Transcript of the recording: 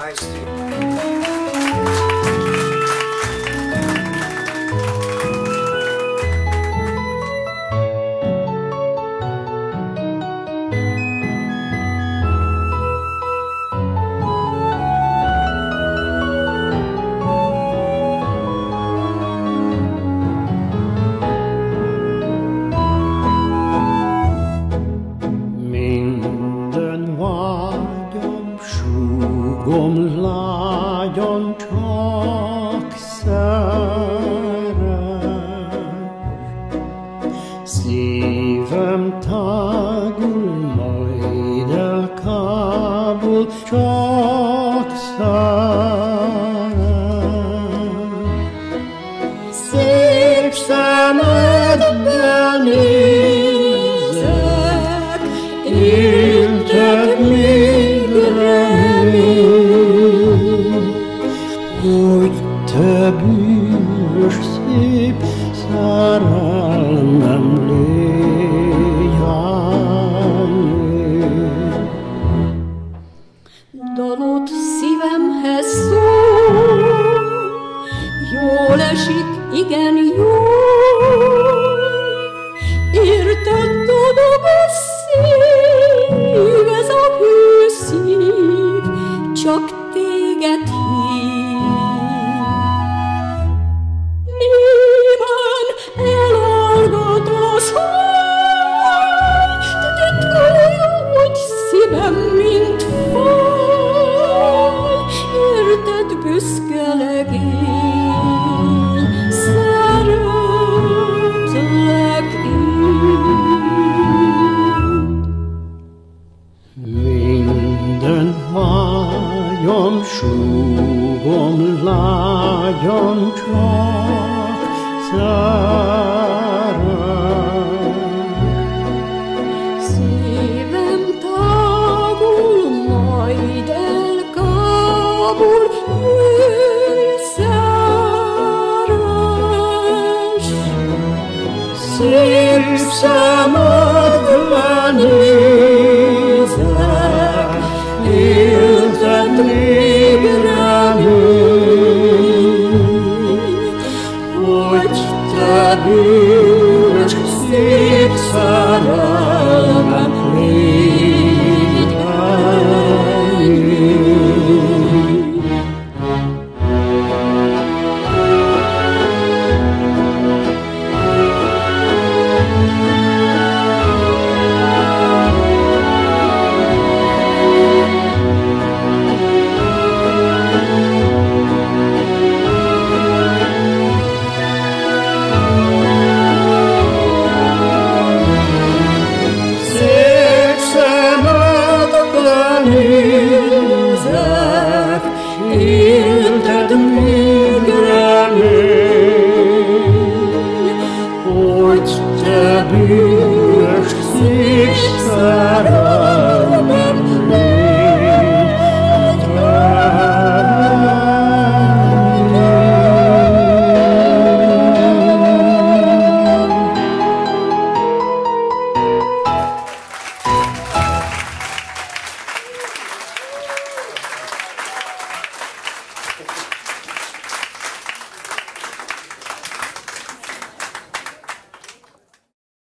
I see. can çok Sivem tan hogy te bűnös szép szerelmem légy Dalot szívemhez szól, jól esik, igen jó. Érted dolog a szív, ez a hőszív, csak téged hív. długą ladzią czas. Te bűnös szép szerelmem nézek, élted még hogy te bűnös szerelem